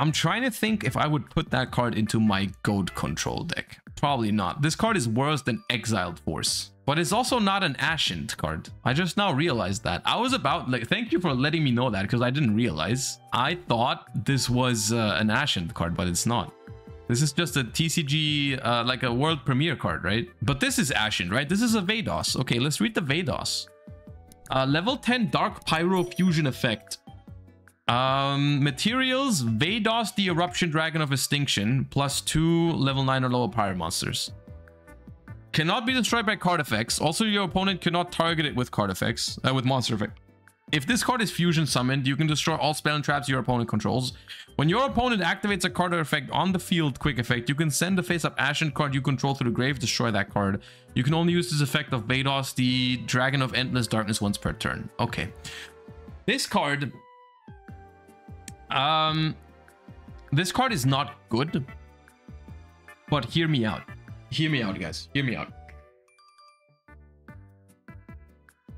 I'm trying to think if I would put that card into my goat control deck. Probably not. This card is worse than Exiled Force. But it's also not an Ascent card. I just now realized that. I was about, like, thank you for letting me know that because I didn't realize. I thought this was uh, an Ascent card, but it's not. This is just a TCG, uh, like a world premiere card, right? But this is Ashen, right? This is a Veidos. Okay, let's read the Veidos. Uh, level 10 Dark Pyro Fusion effect. Um, materials, Veidos, the Eruption Dragon of Extinction, plus two level 9 or lower Pyro monsters. Cannot be destroyed by card effects. Also, your opponent cannot target it with card effects, uh, with monster effect. If this card is fusion summoned, you can destroy all spell and traps your opponent controls. When your opponent activates a card or effect on the field quick effect, you can send a face-up Ashen card you control through the grave, destroy that card. You can only use this effect of Veidos, the Dragon of Endless Darkness once per turn. Okay. This card... Um... This card is not good. But hear me out. Hear me out, guys. Hear me out.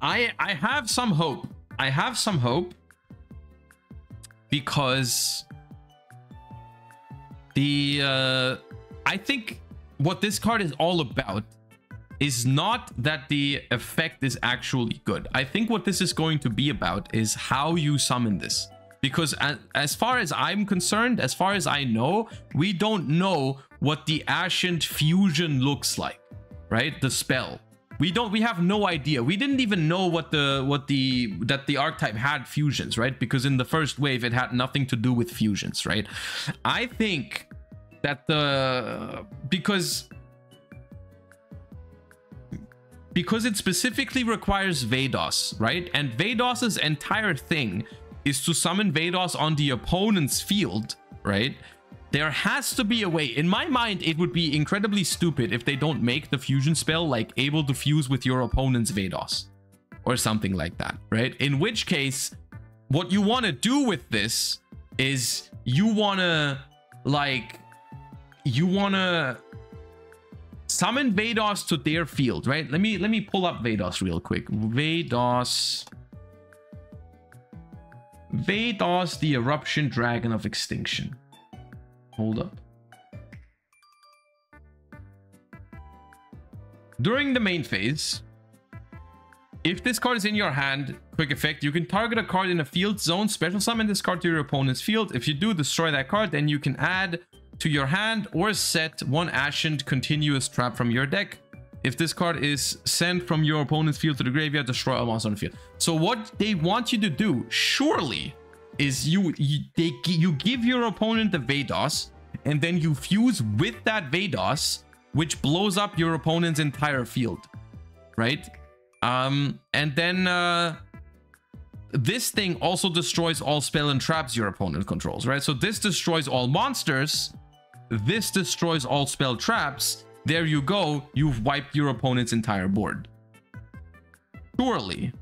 I I have some hope I have some hope because the uh, I think what this card is all about is not that the effect is actually good. I think what this is going to be about is how you summon this. Because as, far as I'm concerned, as far as I know, we don't know what the Ascent Fusion looks like, right? The spell we don't we have no idea we didn't even know what the what the that the archetype had fusions right because in the first wave it had nothing to do with fusions right i think that the because because it specifically requires Veidos, right? And Veidos's entire thing is to summon Veidos on the opponent's field, right? There has to be a way. In my mind, it would be incredibly stupid if they don't make the fusion spell like able to fuse with your opponent's Veidos or something like that, right? In which case, what you want to do with this is you want to like you want to summon Veidos to their field, right? Let me let me pull up Veidos real quick. Veidos Veidos, the Eruption Dragon of Extinction. Hold up. During the main phase, if this card is in your hand, quick effect, you can target a card in a field zone, special summon this card to your opponent's field. If you do destroy that card, then you can add to your hand or set one Ashen continuous trap from your deck. If this card is sent from your opponent's field to the graveyard, destroy a monster on the field. So what they want you to do, surely, is you you, they, you give your opponent the Veidos, and then you fuse with that Veidos, which blows up your opponent's entire field, right? Um, and then uh, this thing also destroys all spell and traps your opponent controls, right? So this destroys all monsters. This destroys all spell traps. There you go. You've wiped your opponent's entire board. Surely.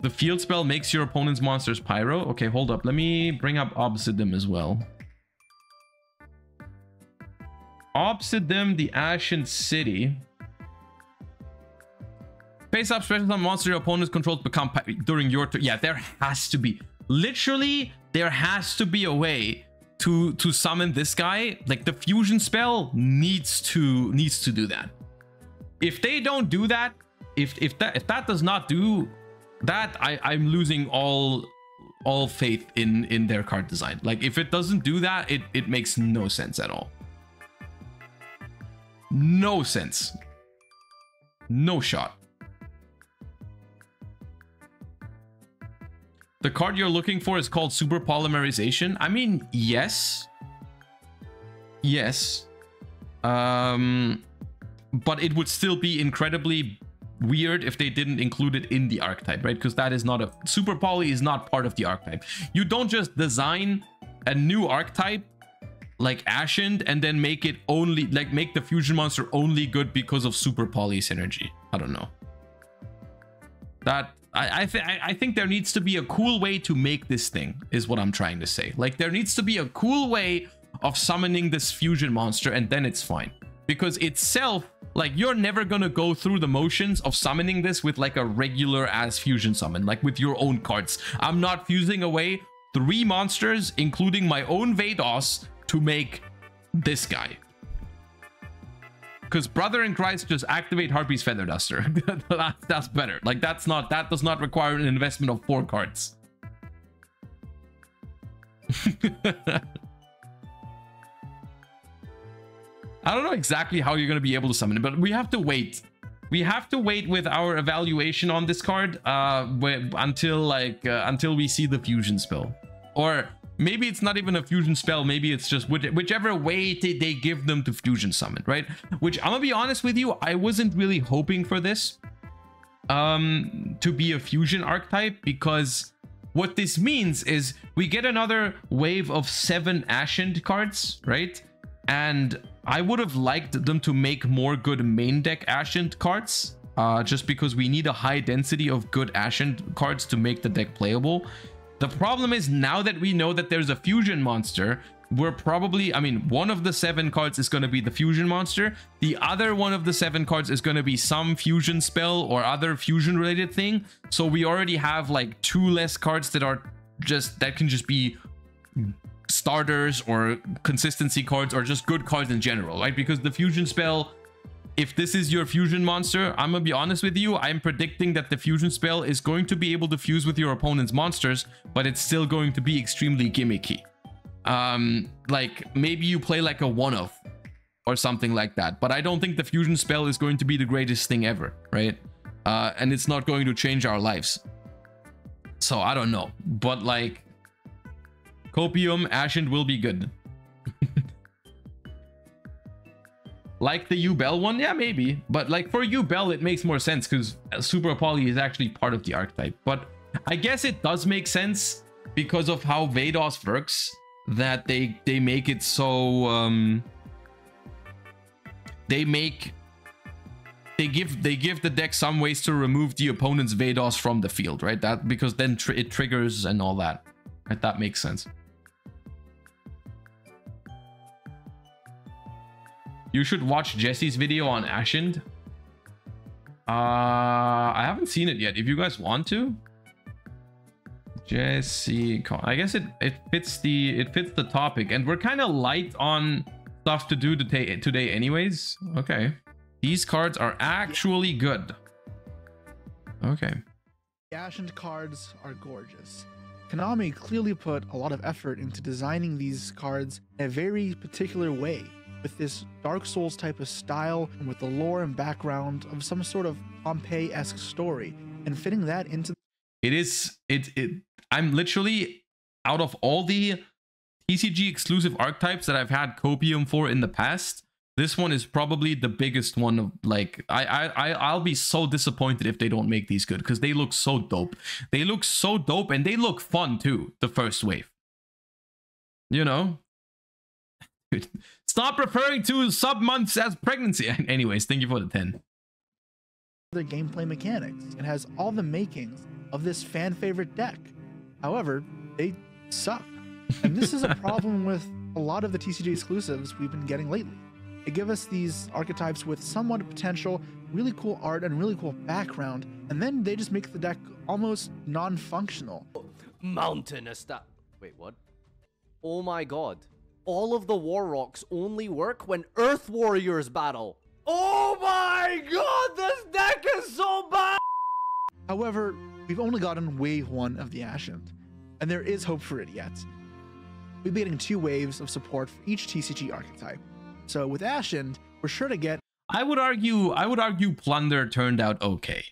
The field spell makes your opponent's monsters pyro. Okay, hold up. Let me bring up Obsidian as well. Obsidian, the Ashen City. Face up special summon monster your opponent's controls become during your turn. Yeah, there has to be. Literally, there has to be a way to to summon this guy. Like the fusion spell needs to needs to do that. If they don't do that, if if that if that does not do that I I'm losing all all faith in in their card design. Like if it doesn't do that, it it makes no sense at all. No sense. No shot. The card you're looking for is called Super Polymerization. I mean, yes. Yes. Um, but it would still be incredibly weird if they didn't include it in the archetype, right? Because that is not a super poly is not part of the archetype. You don't just design a new archetype like Ashen and then make it only like make the fusion monster only good because of super poly synergy. I don't know. That I I, th I think there needs to be a cool way to make this thing is what I'm trying to say. Like there needs to be a cool way of summoning this fusion monster and then it's fine because itself Like you're never gonna go through the motions of summoning this with like a regular ass fusion summon, like with your own cards. I'm not fusing away three monsters, including my own Veidos, to make this guy. Because Brother in Christ just activate Harpy's Feather Duster. that's, that's better. Like that's not that does not require an investment of four cards. I don't know exactly how you're going to be able to summon it, but we have to wait. We have to wait with our evaluation on this card uh, until like uh, until we see the fusion spell. Or maybe it's not even a fusion spell. Maybe it's just which, whichever way they, give them to fusion summon, right? Which I'm to be honest with you, I wasn't really hoping for this um, to be a fusion archetype because what this means is we get another wave of seven Ashen cards, right? And I would have liked them to make more good main deck Ashen cards, uh, just because we need a high density of good Ashen cards to make the deck playable. The problem is now that we know that there's a fusion monster, we're probably, I mean, one of the seven cards is going to be the fusion monster. The other one of the seven cards is going to be some fusion spell or other fusion related thing. So we already have like two less cards that are just, that can just be starters or consistency cards or just good cards in general, right? Because the fusion spell, if this is your fusion monster, I'm gonna be honest with you, I'm predicting that the fusion spell is going to be able to fuse with your opponent's monsters, but it's still going to be extremely gimmicky. Um, like maybe you play like a one-off or something like that, but I don't think the fusion spell is going to be the greatest thing ever, right? Uh, and it's not going to change our lives. So I don't know, but like Copium, Ashen will be good. Like the Yubel one? Yeah, maybe. But like for Yubel, it makes more sense because Super Poly is actually part of the archetype. But I guess it does make sense because of how Veidos works that they they make it so um they make they give they give the deck some ways to remove the opponent's Veidos from the field, right? That because then tr it triggers and all that. Right? That makes sense. You should watch Jesse's video on Ashen. Uh, I haven't seen it yet. If you guys want to, Jesse, I guess it it fits the it fits the topic, and we're kind of light on stuff to do today today, anyways. Okay, these cards are actually good. Okay. The cards are gorgeous. Konami clearly put a lot of effort into designing these cards in a very particular way with this Dark Souls type of style and with the lore and background of some sort of Pompeii esque story and fitting that into. It is, it, it, I'm literally out of all the TCG exclusive archetypes that I've had copium for in the past. This one is probably the biggest one of like I I I'll be so disappointed if they don't make these good because they look so dope. They look so dope and they look fun too. The first wave, you know. Stop referring to sub months as pregnancy. Anyways, thank you for the 10. The gameplay mechanics. It has all the makings of this fan favorite deck. However, they suck. And this is a problem with a lot of the TCG exclusives we've been getting lately. They give us these archetypes with somewhat potential, really cool art and really cool background, and then they just make the deck almost non-functional. Mountain Esta- Wait, what? Oh my god all of the War Rocks only work when Earth Warriors battle. Oh my god, this deck is so bad! However, we've only gotten wave one of the Ashen, and there is hope for it yet. We'll be getting two waves of support for each TCG archetype. So with Ashen, we're sure to get. I would argue. I would argue Plunder turned out okay.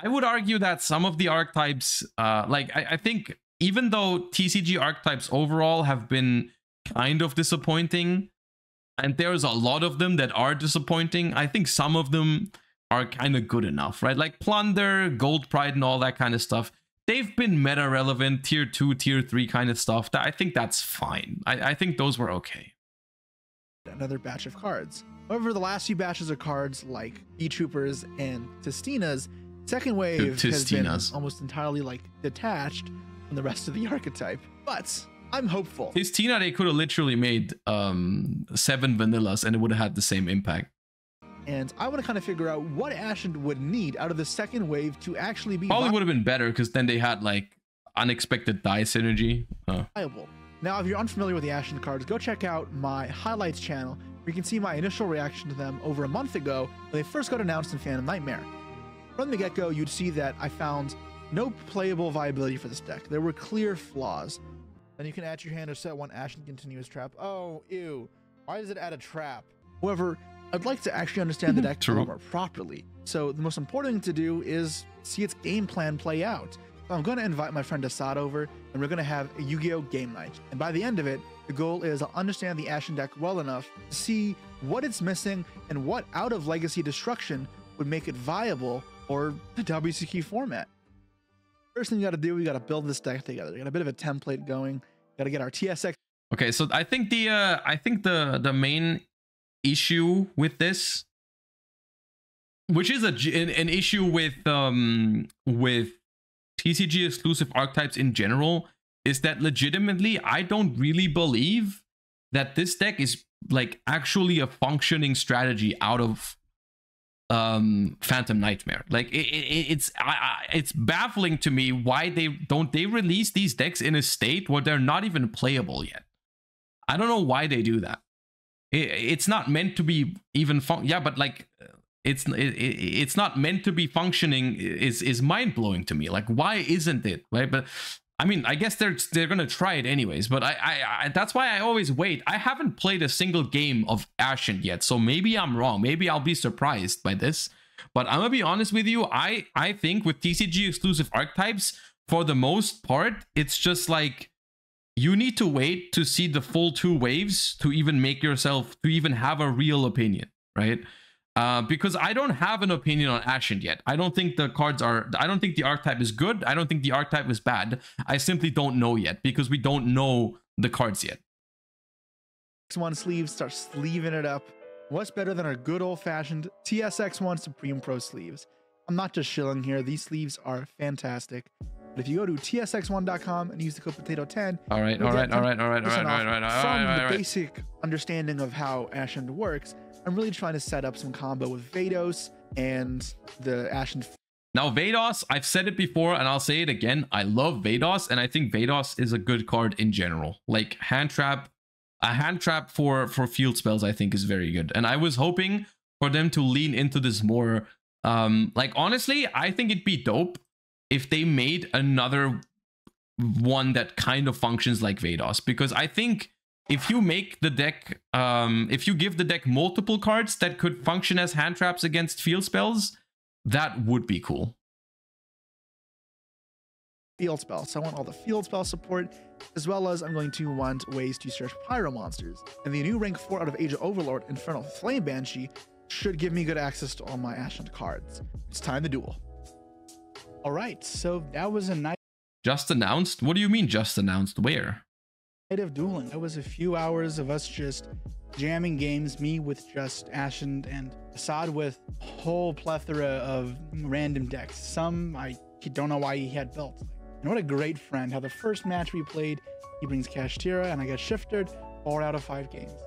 I would argue that some of the archetypes, uh, like I, I think, even though TCG archetypes overall have been kind of disappointing. And there's a lot of them that are disappointing. I think some of them are kind of good enough, right? Like Plunder, Gold Pride, and all that kind of stuff. They've been meta relevant, tier two, tier three kind of stuff. I think that's fine. I, I think those were okay. Another batch of cards. However, the last few batches of cards, like E Troopers and Tistina's, second wave has been almost entirely like detached from the rest of the archetype. But I'm hopeful. His Tina, they could have literally made um, seven vanillas and it would have had the same impact. and I want to kind of figure out what Ashen would need out of the second wave to actually be Probably would have been better because then they had like unexpected die synergy. Uh, viable. Now, if you're unfamiliar with the Ashen cards, go check out my highlights channel where you can see my initial reaction to them over a month ago when they first got announced in Phantom Nightmare. From the get go, you'd see that I found no playable viability for this deck. There were clear flaws. Then you can add your hand or set one Ashen Continuous Trap. Oh, ew. Why does it add a trap? However, I'd like to actually understand the deck more properly. So the most important thing to do is see its game plan play out. So I'm going to invite my friend Assad over, and we're going to have a Yu-Gi-Oh game night. And by the end of it, the goal is I'll understand the Ashen deck well enough to see what it's missing and what out of Legacy Destruction would make it viable for the WCQ format. First thing you got to do, we got to build this deck together. We got a bit of a template going. Got to get our TSX Okay, so I think the uh I think the the main issue with this which is a an, an issue with um with TCG exclusive archetypes in general is that legitimately I don't really believe that this deck is like actually a functioning strategy out of um phantom nightmare like it, it, it's I, I, it's baffling to me why they don't they release these decks in a state where they're not even playable yet I don't know why they do that. It, it's not meant to be even fun. Yeah, but like, it's it, it, it's not meant to be functioning. Is is mind blowing to me. Like, why isn't it? Right, but. I mean, I guess they're they're gonna try it anyways, but I, I, I that's why I always wait. I haven't played a single game of Ashen yet, so maybe I'm wrong. Maybe I'll be surprised by this. But I'm gonna be honest with you. I I think with TCG exclusive archetypes, for the most part, it's just like you need to wait to see the full two waves to even make yourself to even have a real opinion right uh, because I don't have an opinion on Ashen yet. I don't think the cards are. I don't think the archetype is good. I don't think the archetype is bad. I simply don't know yet because we don't know the cards yet. one sleeve, start sleeving it up. What's better than our good old fashioned TSX1 Supreme Pro sleeves? I'm not just shilling here, these sleeves are fantastic. But if you go to tsx1.com and use the code potato10, All right, you'll all get right, all right, all right, all 10% right, all right, all off. right, all From right, all the right, right. basic understanding of how Ashen works, I'm really trying to set up some combo with Veidos and the Ashen Now, Veidos, I've said it before and I'll say it again. I love Veidos, and I think Veidos is a good card in general. Like hand trap, a hand trap for for field spells, I think is very good. And I was hoping for them to lean into this more. Um, like honestly, I think it'd be dope if they made another one that kind of functions like Veidos, because I think if you make the deck, um, if you give the deck multiple cards that could function as hand traps against field spells, that would be cool. field spells. So I want all the field spell support, as well as I'm going to want ways to search pyro monsters. And the new rank 4 out of Age of Overlord, Infernal Flame Banshee, should give me good access to all my Ashland cards. It's time to duel. All right, so that was a nice. Just announced? What do you mean just announced? Where? Of dueling. It was a few hours of us just jamming games, me with just Ashen and Assad with a whole plethora of random decks. Some I don't know why he had built. And what a great friend. How the first match we played, he brings Kashtira and I got shifted four out of five games.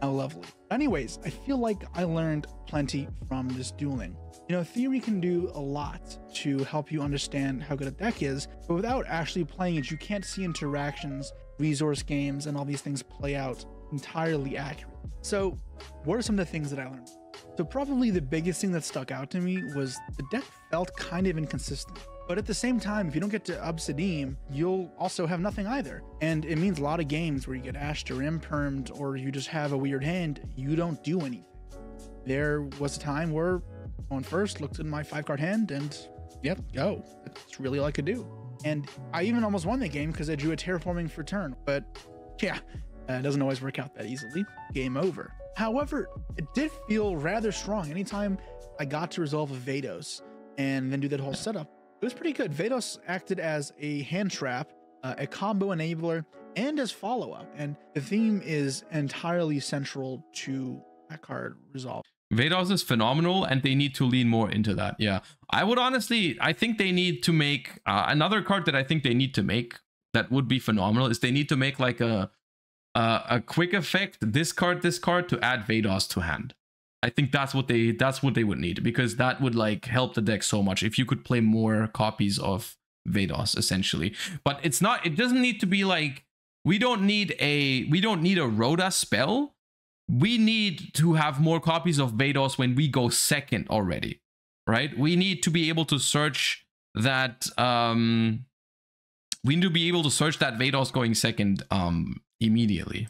How lovely. Anyways, I feel like I learned plenty from this dueling. You know, theory can do a lot to help you understand how good a deck is, but without actually playing it, you can't see interactions, resource games, and all these things play out entirely accurately. So, what are some of the things that I learned? So, probably the biggest thing that stuck out to me was the deck felt kind of inconsistent. But at the same time, if you don't get to Obsidian, you'll also have nothing either. And it means a lot of games where you get ashed or impermed or you just have a weird hand, you don't do anything. There was a time where on first looked at my five card hand and yep, go. That's really all I could do. And I even almost won the game because I drew a terraforming for turn. But yeah, uh, it doesn't always work out that easily. Game over. However, it did feel rather strong anytime I got to resolve a Veidos and then do that whole setup. It was pretty good. Veidos acted as a hand trap, uh, a combo enabler, and as follow up. And the theme is entirely central to that card resolve. Veidos is phenomenal and they need to lean more into that. Yeah. I would honestly, I think they need to make uh, another card that I think they need to make that would be phenomenal is they need to make like a a, quick effect, discard this card to add Veidos to hand. I think that's what they that's what they would need because that would like help the deck so much if you could play more copies of Veidos essentially. But it's not it doesn't need to be like we don't need a we don't need a Rota spell. We need to have more copies of Veidos when we go second already. Right? We need to be able to search that um we need to be able to search that Veidos going second um immediately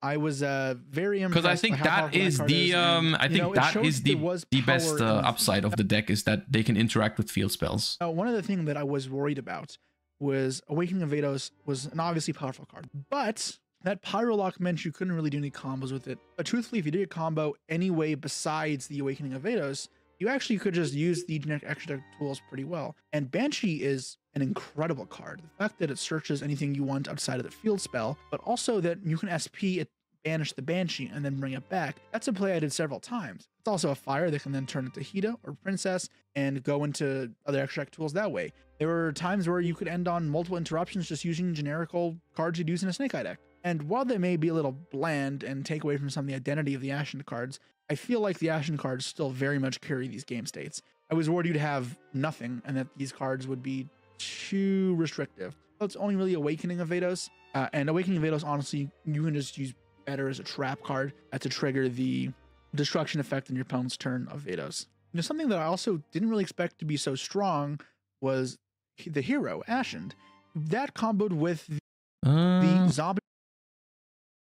I was uh, very because I think that is that powerful is card the is, um I you think know, it that is the was the best uh, upside of the deck is that they can interact with field spells. Uh, one of the things that I was worried about was Awakening of Veidos was an obviously powerful card, but that Pyro Lock meant you couldn't really do any combos with it. But truthfully, if you did a combo anyway besides the Awakening of Veidos, you actually could just use the generic extra deck tools pretty well. And Banshee is an incredible card. The fact that it searches anything you want outside of the field spell, but also that you can SP it banish the Banshee and then bring it back. That's a play I did several times. It's also a fire that can then turn into Hiita or Princess and go into other extract tools that way. There were times where you could end on multiple interruptions just using generical cards you'd use in a Snake Eye deck. And while they may be a little bland and take away from some of the identity of the Ashen cards, I feel like the Ashen cards still very much carry these game states. I was worried you'd have nothing and that these cards would be too restrictive. So it's only really Awakening of Veidos. Uh, and Awakening of Veidos, honestly, you can just use better as a trap card uh, to trigger the destruction effect in your opponent's turn of Veidos. You know, something that I also didn't really expect to be so strong was the hero, Ashen. That comboed with the, Uh, the zombie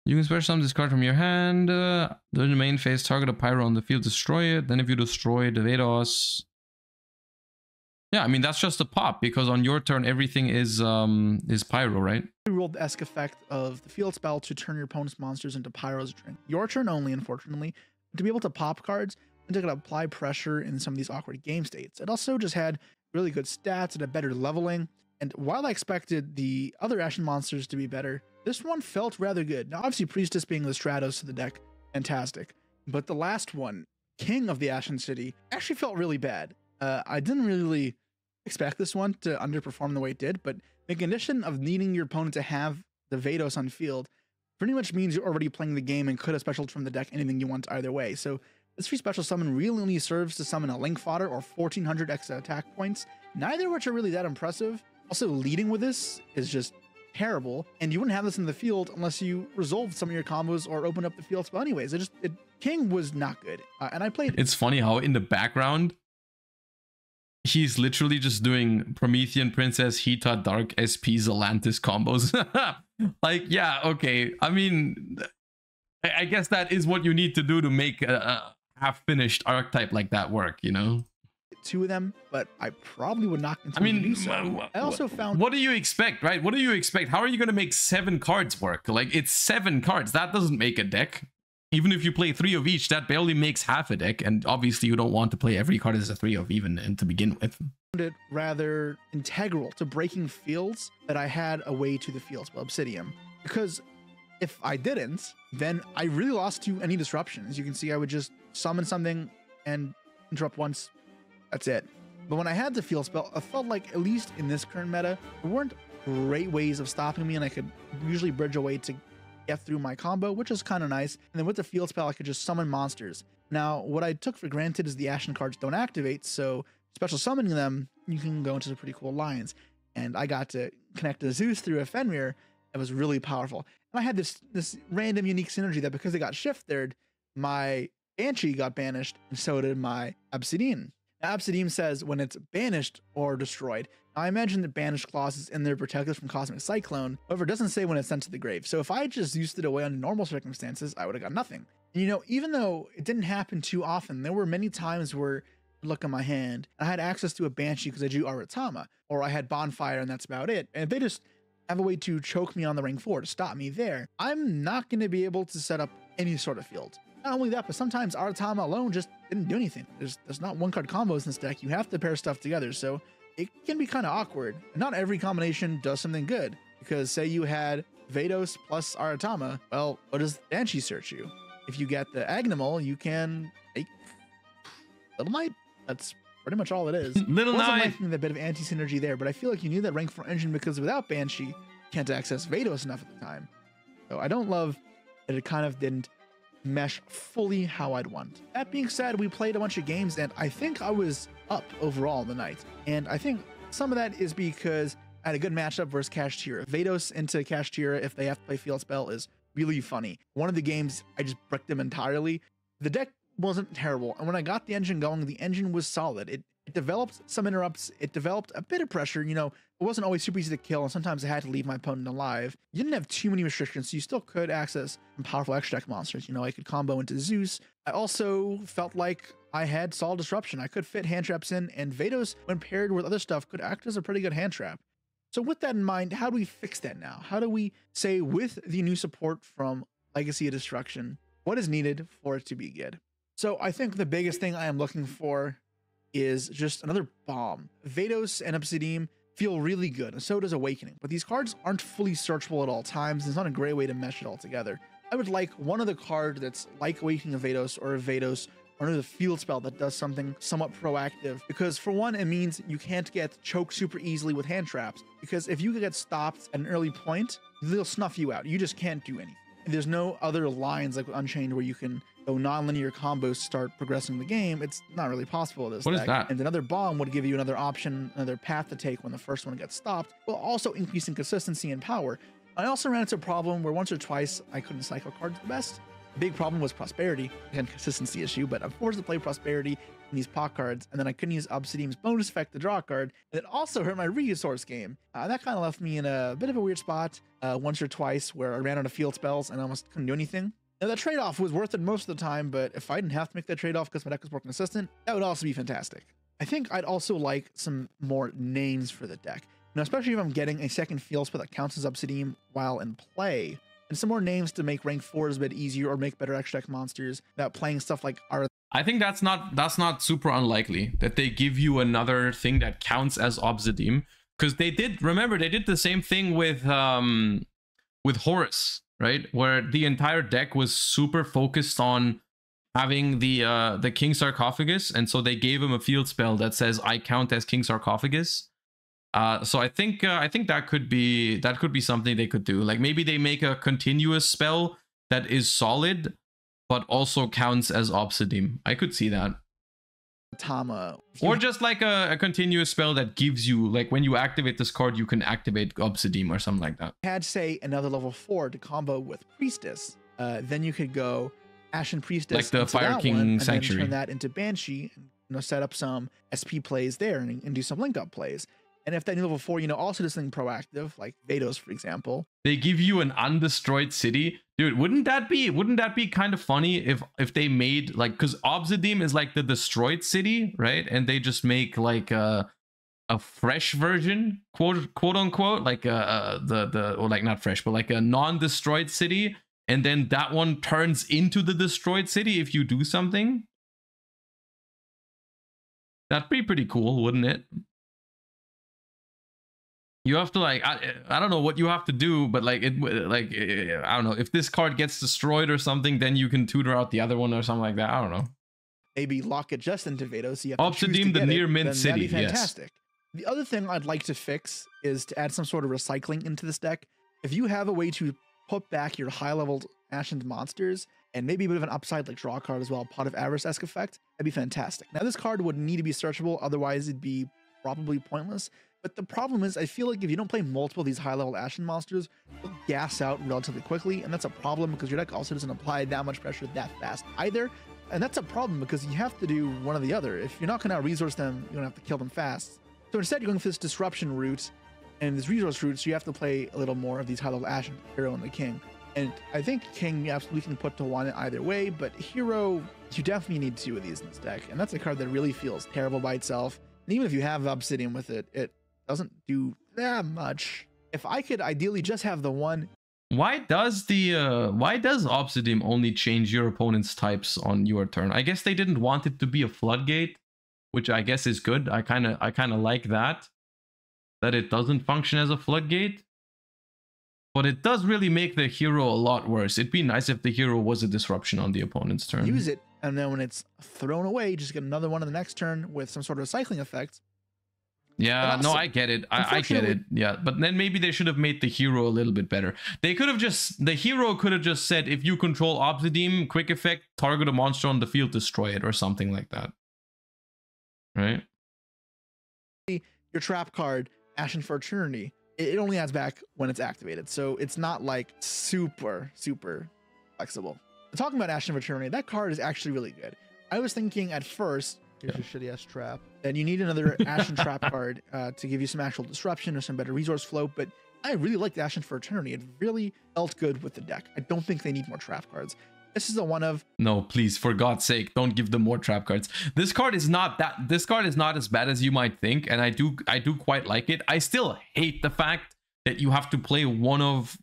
you can special summon this card from your hand. Uh, during the main phase, target a pyro on the field, destroy it. Then if you destroy the Veidos. Yeah, I mean that's just a pop because on your turn everything is um is pyro, right? rolled the esque effect of the field spell to turn your opponent's monsters into pyros drink. Your turn only, unfortunately. To be able to pop cards and to apply pressure in some of these awkward game states. It also just had really good stats and a better leveling. And while I expected the other Ashen monsters to be better, this one felt rather good. Now, obviously, Priestess being the Stratos to the deck, fantastic. But the last one, King of the Ashen City, actually felt really bad. Uh, I didn't really expect this one to underperform the way it did, but the condition of needing your opponent to have the Veidos on field pretty much means you're already playing the game and could have specialed from the deck anything you want either way. So this free special summon really only serves to summon a Link Fodder or 1400 extra attack points, neither of which are really that impressive. Also, leading with this is just terrible, and you wouldn't have this in the field unless you resolved some of your combos or opened up the field spell anyways. It just, it, King was not good, uh, and I played It's funny how in the background he's literally just doing Promethean Princess, Hiita, Dark SP, Zelantis combos. like, yeah, okay. I mean, I I guess that is what you need to do to make a, a half-finished archetype like that work, you know? Two of them, but I probably would not I continue mean, to do so. I also found what do you expect, right? What do you expect? How are you going to make seven cards work? Like, it's seven cards. That doesn't make a deck. Even if you play three of each, that barely makes half a deck. And obviously, you don't want to play every card as a three of even and to begin with. it rather integral to breaking fields that I had a way to the fields with Obsidian. Because if I didn't, then I really lost to any disruption. As you can see, I would just summon something and interrupt once. That's it. But when I had the field spell, I felt like at least in this current meta, there weren't great ways of stopping me, and I could usually bridge a way to get through my combo, which is kind of nice. And then with the field spell, I could just summon monsters. Now, what I took for granted is the Ashen cards don't activate, so special summoning them, you can go into some pretty cool lines. And I got to connect to Zeus through a Fenrir that was really powerful. And I had this this random unique synergy that because it got shifted, my Banshee got banished, and so did my Obsidian. Obsidian says when it's banished or destroyed. Now, I imagine the banished clause is in there protected from Cosmic Cyclone. However, it doesn't say when it's sent to the grave. So if I just used it away under normal circumstances, I would have got nothing. And you know, even though it didn't happen too often, there were many times where look at my hand, I had access to a Banshee because I drew Aratama, or I had Bonfire, and that's about it. And if they just have a way to choke me on the ring four to stop me there, I'm not going to be able to set up any sort of field. Not only that, but sometimes Aratama alone just didn't do anything. There's there's not one card combos in this deck. You have to pair stuff together, so it can be kind of awkward. Not every combination does something good. Because say you had Veidos plus Aratama, well, what does Banshee search you? If you get the Agnimal, you can make Little Knight. That's pretty much all it is. Little Wasn't Knight. liking the bit of anti synergy there, but I feel like you need that rank 4 engine because without Banshee, you can't access Veidos enough at the time. So I don't love that it kind of didn't mesh fully how I'd want. That being said, we played a bunch of games and I think I was up overall the night. And I think some of that is because I had a good matchup versus Kashtira. Veidos into Kashtira if they have to play Field Spell is really funny. One of the games, I just bricked them entirely. The deck wasn't terrible. And when I got the engine going, the engine was solid. It, it developed some interrupts. It developed a bit of pressure. You know, it wasn't always super easy to kill, and sometimes I had to leave my opponent alive. You didn't have too many restrictions, so you still could access powerful extra deck monsters. You know, I could combo into Zeus. I also felt like I had solid disruption. I could fit hand traps in, and Veidos, when paired with other stuff, could act as a pretty good hand trap. So with that in mind, how do we fix that now? How do we say with the new support from Legacy of Destruction, what is needed for it to be good? So I think the biggest thing I am looking for is just another bomb. Veidos and Obsidian feel really good, and so does Awakening, but these cards aren't fully searchable at all times. and It's not a great way to mesh it all together. I would like one of the card that's like Awakening of Veidos or Veidos or another field spell that does something somewhat proactive. Because for one, it means you can't get choked super easily with hand traps. Because if you get stopped at an early point, they'll snuff you out. You just can't do anything. There's no other lines like Unchained where you can go non-linear combos start progressing the game. It's not really possible this What is deck. that? And another bomb would give you another option, another path to take when the first one gets stopped, while also increasing consistency and power. I also ran into a problem where once or twice I couldn't cycle cards the best. The big problem was prosperity and consistency issue, but I'm forced to play prosperity in these pot cards, and then I couldn't use Obsidian's bonus effect to draw a card, and it also hurt my resource game. Uh, that kind of left me in a bit of a weird spot uh, once or twice where I ran out of field spells and I almost couldn't do anything. Now that trade-off was worth it most of the time, but if I didn't have to make that trade-off because my deck was more consistent, that would also be fantastic. I think I'd also like some more names for the deck. Now, especially if I'm getting a second field spell that counts as Obsidian while in play, and some more names to make rank fours a bit easier or make better extra deck monsters without playing stuff like Ar I think that's not that's not super unlikely that they give you another thing that counts as Obsidian because they did remember they did the same thing with um with Horus right where the entire deck was super focused on having the uh the King Sarcophagus and so they gave him a field spell that says I count as King Sarcophagus uh, so I think uh, I think that could be that could be something they could do. Like maybe they make a continuous spell that is solid, but also counts as Obsidian. I could see that. Tama. Or just like a, a continuous spell that gives you like when you activate this card, you can activate Obsidian or something like that. had, say, another level four to combo with Priestess, uh, then you could go Ashen Priestess Like the Fire King one, and Sanctuary. then turn that into Banshee, and you know, set up some SP plays there and, and do some link up plays. And if that new level four, you know, also does something proactive, like Veidos, for example, They give you an undestroyed city, dude. Wouldn't that be wouldn't that be kind of funny if if they made like because Obsidian is like the destroyed city, right? And they just make like a a fresh version, quote quote unquote, like uh, uh the the or like not fresh, but like a non-destroyed city, and then that one turns into the destroyed city if you do something. That'd be pretty cool, wouldn't it? You have to like I, I don't know what you have to do, but like it like eh, I don't know if this card gets destroyed or something, then you can tutor out the other one or something like that. I don't know. maybe lock it just into Veidos. So you have to to Obsidian, the near mint then that'd be city, yes. fantastic. The other thing I'd like to fix is to add some sort of recycling into this deck. If you have a way to put back your high-leveled Ashen monsters and maybe a bit of an upside like draw card as well, Pot of Avarice-esque effect, that'd be fantastic. Now this card would need to be searchable, otherwise it'd be probably pointless. But the problem is, I feel like if you don't play multiple of these high-level Ashen monsters, you'll gas out relatively quickly, and that's a problem because your deck also doesn't apply that much pressure that fast either. And that's a problem because you have to do one or the other. If you're not going to resource them, you're going to have to kill them fast. So instead, you're going for this disruption route and this resource route, so you have to play a little more of these high level Ashen, Hero, and the King. And I think King absolutely can put to one either way, but Hero, you definitely need two of these in this deck. And that's a card that really feels terrible by itself. And even if you have Obsidian with it, it doesn't do that much. If I could ideally just have the one Why does the uh why does Obsidian only change your opponent's types on your turn? I guess they didn't want it to be a floodgate, which I guess is good. I kind of I kind of like that that it doesn't function as a floodgate. But it does really make the hero a lot worse. It'd be nice if the hero was a disruption on the opponent's turn. use it, and then when it's thrown away, just get another one on the next turn with some sort of recycling effect. Yeah, But no, I get it. I, I get it. Yeah, but then maybe they should have made the hero a little bit better. They could have just the hero could have just said if you control Obsidian, quick effect, target a monster on the field, destroy it, or something like that. Right? your trap card, Ashen for Eternity, it only adds back when it's activated. So it's not like super, super flexible. Talking about Ashen of Eternity, that card is actually really good. I was thinking at first, here's your shitty ass trap, And you need another Ashen trap card uh, to give you some actual disruption or some better resource flow, but I really liked Ashen for Eternity. It really felt good with the deck. I don't think they need more trap cards. This is the one of No, please, for God's sake, don't give them more trap cards. This card is not that. This card is not as bad as you might think, and I do, I do quite like it. I still hate the fact that you have to play one of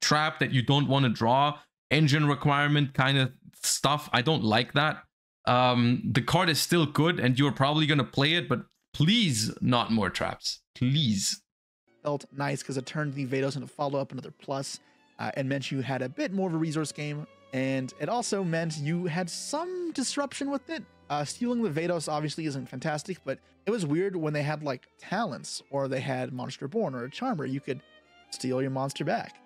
trap that you don't want to draw, engine requirement kind of stuff. I don't like that. Um, the card is still good, and you're probably gonna play it, but please, not more traps, please. felt nice because it turned the Veidos into follow up another plus, uh, and meant you had a bit more of a resource game. And it also meant you had some disruption with it. Uh, stealing the Veidos obviously isn't fantastic, but it was weird when they had like talents or they had Monster Born or a Charmer. You could steal your monster back.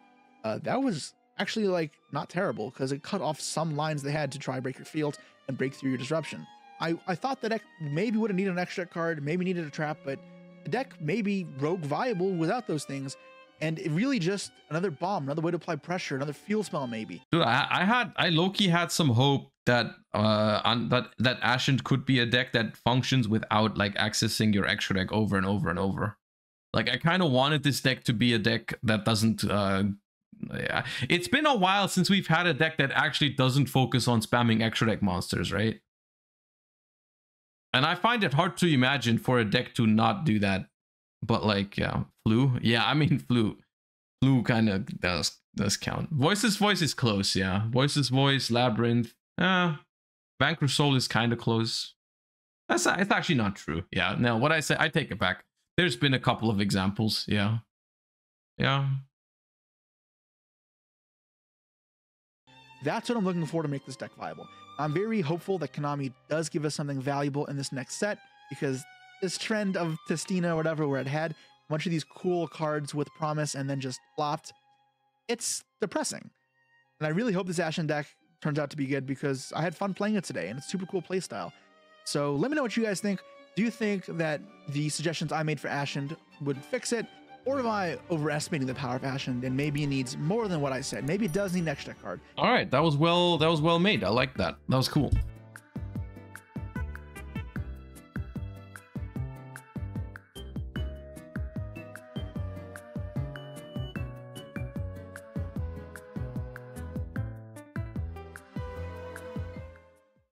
Uh, that was actually like not terrible because it cut off some lines they had to try break your field and break through your disruption. I, I thought the deck maybe would have needed an extra card, maybe needed a trap, but the deck may be rogue viable without those things. And it really just another bomb, another way to apply pressure, another field spell maybe. Dude, I, I had I Loki had some hope that uh on, that that Ashen could be a deck that functions without like accessing your extra deck over and over and over. Like I kind of wanted this deck to be a deck that doesn't uh yeah. It's been a while since we've had a deck that actually doesn't focus on spamming extra deck monsters, right? And I find it hard to imagine for a deck to not do that. But like, yeah, flu. Yeah, I mean flu. Flu kind of does does count. Voiceless Voice is close, yeah. Voiceless Voice, labyrinth. Uh Vanquish Soul is kind of close. That's it's actually not true. Yeah. Now what I say, I take it back. There's been a couple of examples. Yeah. Yeah. That's what I'm looking for to make this deck viable. I'm very hopeful that Konami does give us something valuable in this next set because this trend of Tistina or whatever, where it had a bunch of these cool cards with promise and then just flopped, it's depressing. And I really hope this Ashen deck turns out to be good because I had fun playing it today and it's super cool playstyle. So let me know what you guys think. Do you think that the suggestions I made for Ashen would fix it? Or am I overestimating the power of Ashen and maybe it needs more than what I said? Maybe it does need an extra card. All right, that was well that was well made. I like that. That was cool.